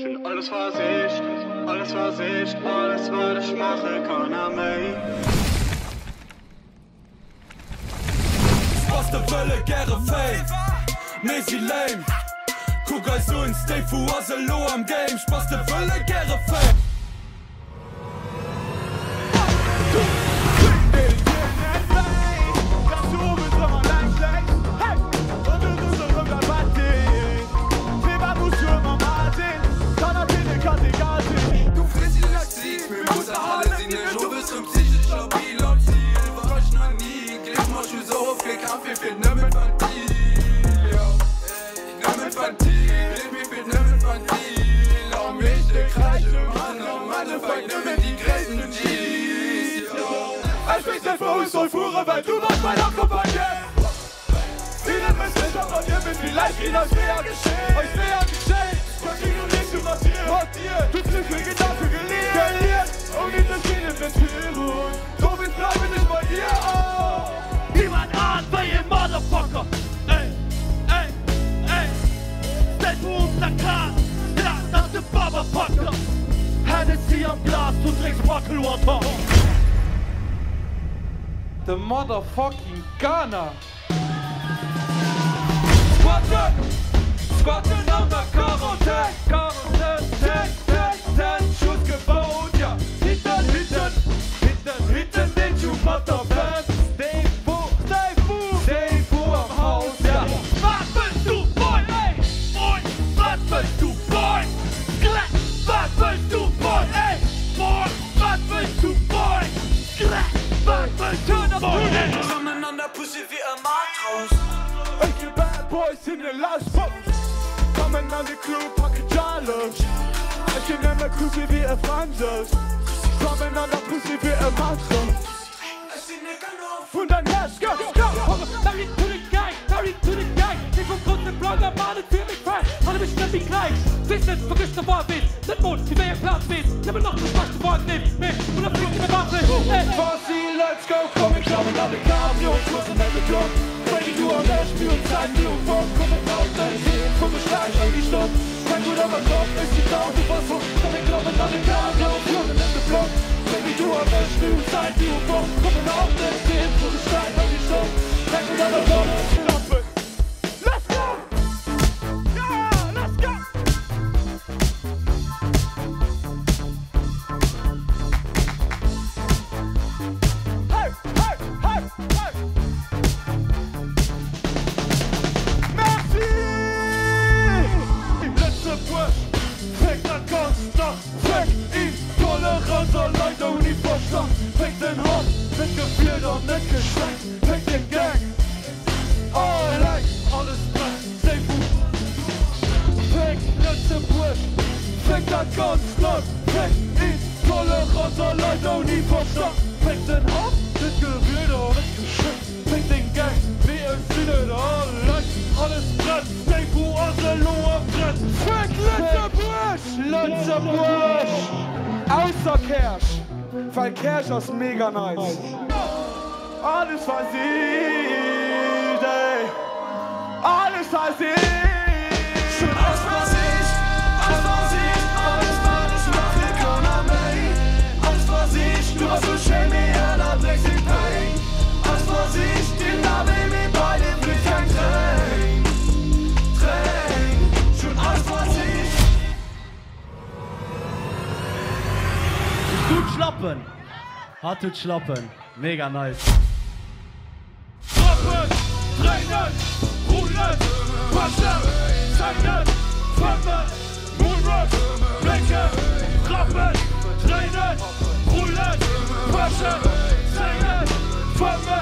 Schon alles was ich, alles was ich, alles was ich mache am Ey. Was der Welle gerne fame Messi lame. Guck als uns Stay fu as lo am Game. Spaß der Welle gerne fame Bin der Frau soll fuhren, weil du warst mein Akkompagnier Viele müssen von dir mit vielleicht wie das wäre geschehen Euch wäre geschehen Was ging du nicht zu massieren du triffst mir Gedanken geliehen Geliert, um die verschiedenen Beziehungen Du bist bleibe nicht bei dir, oh Niemand ahnt bei ihr Motherfucker. Ey, ey, ey. Du um Plakat. Ja, das ist der Barberpacker. Hennessy am Glas, du trinkst Bottle Water. The motherfucking Ghana. Squatten, squatten In den Lashpop Kommen an die Club, packen Jalo Ich geh nimmer Kusi wie ein Franzos Kommen an der Pussy wie ein Matro Und dann herrscht, go, go Married to the gang, married to the gang. Ich vom großen Blogger, malet für mich frei Alle bestimmt wie gleich Wissen, vergiss der Wahrheit Nicht Mut, wie wer ihr Platz wird Nimm noch das du wollt nimm Mich, und dann fliegt mir Waffe Ey, Fossil, let's go, komm, ich glaube an den Cabrio Kursen Block Baby, du am Rest, wir uns zeigen, Toleranz allein der Universtand, fängt den Hass, mit Gefühl und nicht geschenkt, fängt den Gang, wie es sinnet, allein, alles brennt, stay food, unsere Lohe brennt, fängt letzte Push, letzte Push, außer Cash, weil Cash ist mega nice. Alles ich, ey. Alles ich. Schon alles was Gut schlappen. Hat tut schlappen. Mega nice. Trappen, Tränen, Rudeln, Waschen, Zeigen, Flammen, Moonrock, Blicke, Trappen, Tränen, Rudeln, Waschen, Zeigen, Flammen,